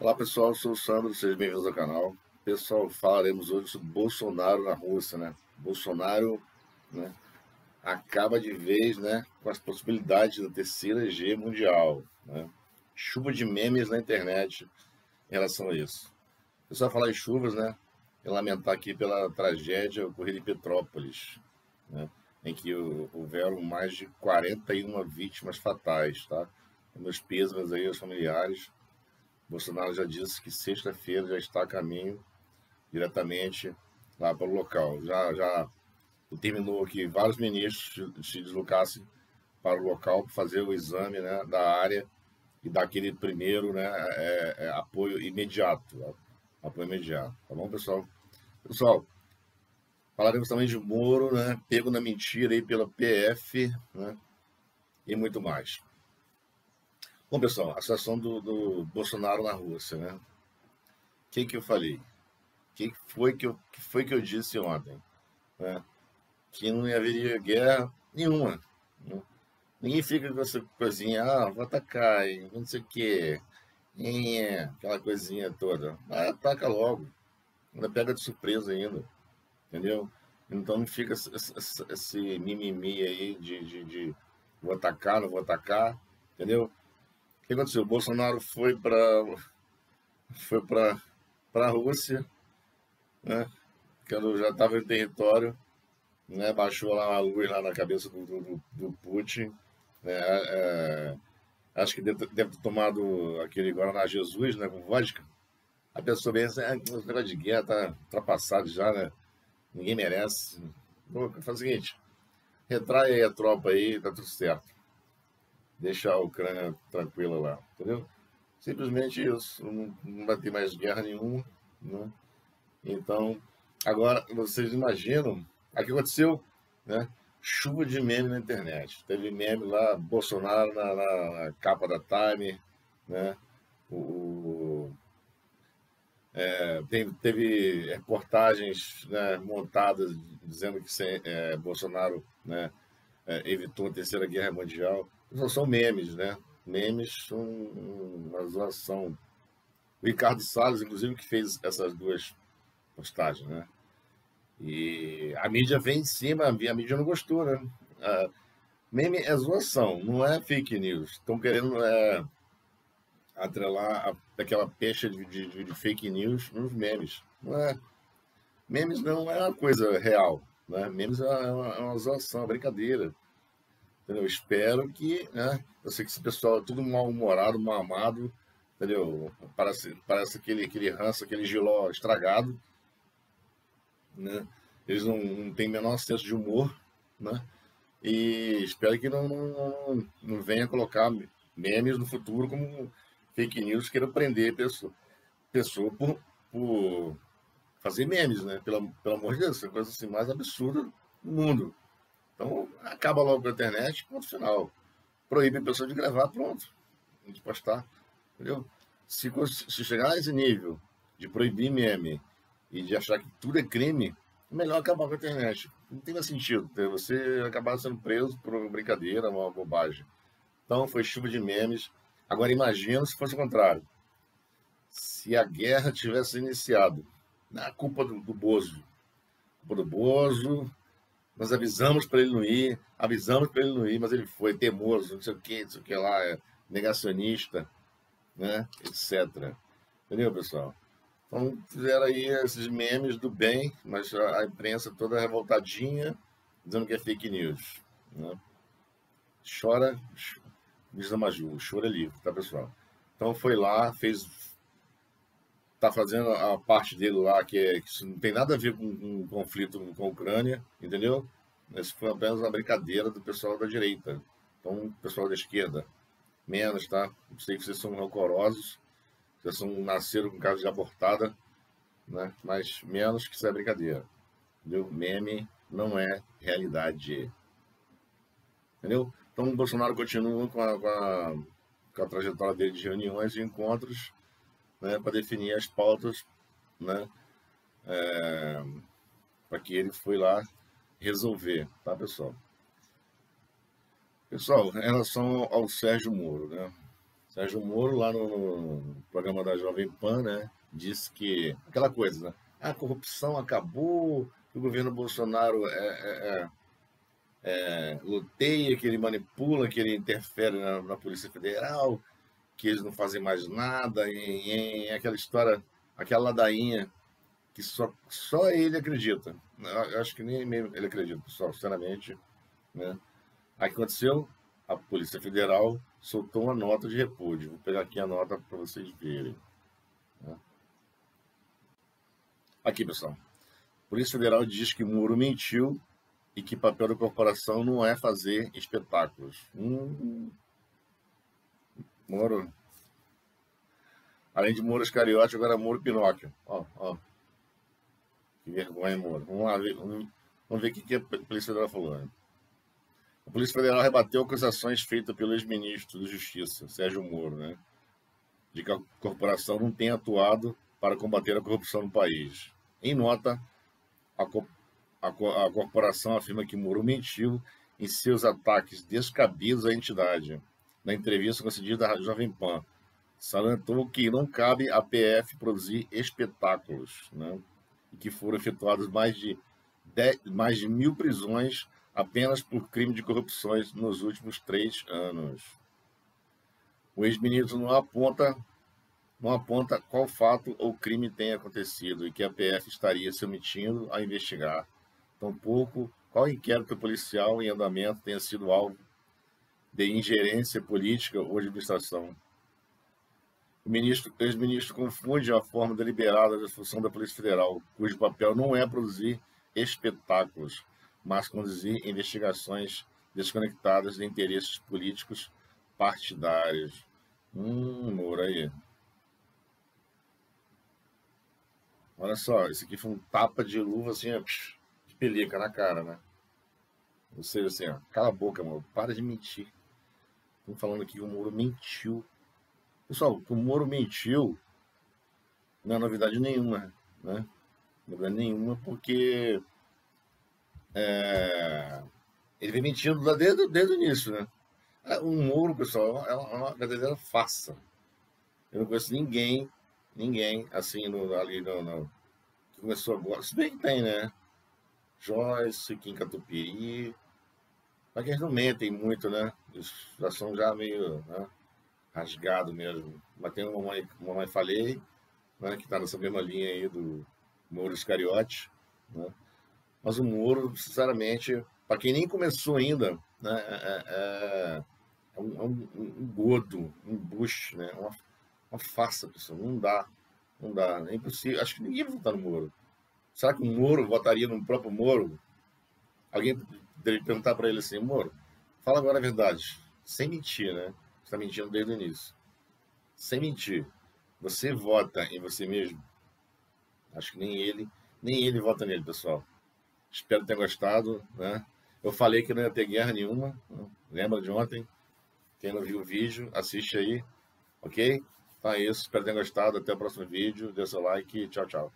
Olá pessoal, eu sou o Sandro, sejam bem-vindos ao canal. Pessoal, falaremos hoje sobre Bolsonaro na Rússia, né? Bolsonaro, né, acaba de vez, né, com as possibilidades da terceira G mundial, né? Chuva de memes na internet em relação a isso. Pessoal, falar em chuvas, né? E lamentar aqui pela tragédia ocorrida em Petrópolis, né? Em que houveram mais de 41 vítimas fatais, tá? Meus pêsames aí aos familiares Bolsonaro já disse que sexta-feira já está a caminho diretamente lá para o local. Já, já determinou que vários ministros se deslocassem para o local para fazer o exame né, da área e dar aquele primeiro né, é, é, apoio imediato. Né? Apoio imediato. Tá bom, pessoal? Pessoal, falaremos também de Moro, né, pego na mentira aí pela PF né, e muito mais. Bom, pessoal, a situação do, do Bolsonaro na Rússia, né? O que, que eu falei? O que foi que eu, que foi que eu disse ontem? Né? Que não haveria guerra nenhuma. Né? Ninguém fica com essa coisinha, ah, vou atacar, não sei o quê, aquela coisinha toda. Mas ataca logo. Ainda pega de surpresa ainda. Entendeu? Então não fica esse, esse, esse mimimi aí de, de, de vou atacar, não vou atacar, entendeu? O que aconteceu? O Bolsonaro foi para foi para a Rússia, né? Quando já estava em território, né? Baixou lá a luz lá na cabeça do, do, do Putin, né? É, acho que deve, deve ter tomado aquele Guaraná Jesus, né? Com vodka. A pessoa pensa, é, o negócio de guerra tá ultrapassado já, né? Ninguém merece. Fazer o seguinte, retrai aí a tropa aí, tá tudo certo deixar a Ucrânia tranquila lá, entendeu? Simplesmente isso, não, não vai ter mais guerra nenhuma, né? Então, agora, vocês imaginam, o que aconteceu, né? Chuva de meme na internet. Teve meme lá, Bolsonaro na, na, na capa da Time, né? O, é, teve, teve, reportagens né, montadas dizendo que é, Bolsonaro né, é, evitou a terceira guerra mundial não são memes, né? Memes são uma zoação. O Ricardo Salles, inclusive, que fez essas duas postagens, né? E a mídia vem em cima, a mídia não gostou, né? A meme é zoação, não é fake news. Estão querendo é, atrelar aquela pecha de, de, de, fake news nos memes. Não é. Memes não é uma coisa real. Né? Memes é uma, é uma zoação, uma brincadeira. Entendeu? Espero que, né? Eu sei que esse pessoal é tudo mal-humorado, mal amado, entendeu? Parece, parece aquele, aquele ranço, aquele giló estragado, né? Eles não, não têm menor senso de humor, né? E espero que não, não, não venha colocar memes no futuro como fake news queira prender pessoa, pessoa por, por fazer memes, né? Pelo, pelo amor de Deus, essa coisa assim mais absurda do mundo. Então, acaba logo com a internet, ponto final. Proíbe a pessoa de gravar, pronto. De postar. Entendeu? Se, se chegar a esse nível de proibir meme e de achar que tudo é crime, é melhor acabar com a internet. Não tem mais sentido. Você acabar sendo preso por uma brincadeira, uma bobagem. Então, foi chuva de memes. Agora, imagina se fosse o contrário. Se a guerra tivesse iniciado, na culpa do, do Bozo, culpa do Bozo, nós avisamos para ele não ir, avisamos para ele não ir, mas ele foi teimoso, não sei o que, não sei o que lá, é negacionista, né, etc. Entendeu, pessoal? Então, fizeram aí esses memes do bem, mas a, imprensa toda revoltadinha, dizendo que é fake news. Né? Chora, diz a Maju, chora livre, tá, pessoal? Então, foi lá, fez está fazendo a parte dele lá, que, é, que não tem nada a ver com, um conflito com a Ucrânia, entendeu? Isso foi apenas uma brincadeira do pessoal da direita. Então, pessoal da esquerda, menos, tá? Sei que vocês são rancorosos, vocês são, nasceram com casa de abortada, né? Mas menos que isso é brincadeira. Entendeu? Meme não é realidade. Entendeu? Então, o Bolsonaro continua com a, com a, com a trajetória dele de reuniões e encontros né, para definir as pautas, né, é, para que ele foi lá resolver, tá, pessoal? Pessoal, em relação ao Sérgio Moro, né? Sérgio Moro, lá no, programa da Jovem Pan, né, disse que aquela coisa, né? A corrupção acabou, o governo Bolsonaro é, é, é, é, luteia, que ele manipula, que ele interfere na, na, Polícia Federal, que eles não fazem mais nada, e, aquela história, aquela ladainha que só, só ele acredita. Eu acho que nem ele acredita, pessoal, sinceramente. Né? Aí aconteceu, a Polícia Federal soltou uma nota de repúdio. Vou pegar aqui a nota para vocês verem. Né? Aqui, pessoal. Polícia Federal diz que Muro mentiu e que papel da corporação não é fazer espetáculos. Hum. Moro. Além de Moro Iscariote, agora Moro Pinóquio. Ó, ó. Que vergonha, Moro. Vamos lá ver, vamos, ver o que a Polícia Federal falou. Né? A Polícia Federal rebateu acusações feitas pelo ex-ministro da Justiça, Sérgio Moro, né? De que a corporação não tem atuado para combater a corrupção no país. Em nota, a, a, a corporação afirma que Moro mentiu em seus ataques descabidos à entidade. Na entrevista concedida à Jovem Pan, salientou que não cabe à PF produzir espetáculos, né? e que foram efetuadas mais de, 10, mais de mil prisões apenas por crime de corrupções nos últimos três anos. O ex-ministro não aponta, não aponta qual fato ou crime tenha acontecido e que a PF estaria se omitindo a investigar. Tampouco qual inquérito policial em andamento tenha sido alvo de ingerência política ou administração. O ministro, ex-ministro confunde a forma deliberada da função da Polícia Federal, cujo papel não é produzir espetáculos, mas conduzir investigações desconectadas de interesses políticos partidários. Hum, Moura aí. Olha só, esse aqui foi um tapa de luva assim, de pelica na cara, né? Ou seja, assim, ó, cala a boca, mano, para de mentir. Estão falando aqui que o Moro mentiu. Pessoal, o Moro mentiu não é novidade nenhuma, né? Novidade nenhuma, porque é, ele vem mentindo desde, desde o início, né? É, o Moro, pessoal, é é uma verdadeira farsa. Eu não conheço ninguém, ninguém, assim, no, ali no, no, que começou agora. Se bem que tem, né? Joyce, Kim Catupiry. Mas que eles não mentem muito, né? Eles já são já meio né, rasgado mesmo. Mas tem uma mãe, uma mãe falei, né, que está nessa mesma linha aí do Moro Iscariote, né? Mas o Moro, sinceramente, para quem nem começou ainda, né, é, é, é, um, é um, um, godo, um bush, né, uma, uma farsa, pessoal. Não dá, não dá, é impossível. Acho que ninguém vai votar no Moro. Será que o Moro votaria no próprio Moro? Alguém deve perguntar para ele assim, Moro, fala agora a verdade, sem mentir, né? Você está mentindo desde o início. Sem mentir. Você vota em você mesmo? Acho que nem ele, nem ele vota nele, pessoal. Espero tenha gostado. Né? Eu falei que não ia ter guerra nenhuma. Né? Lembra de ontem? Quem não viu o vídeo, assiste aí. Ok? Então é isso. Espero que tenha gostado. Até o próximo vídeo. Dê seu like. Tchau, tchau.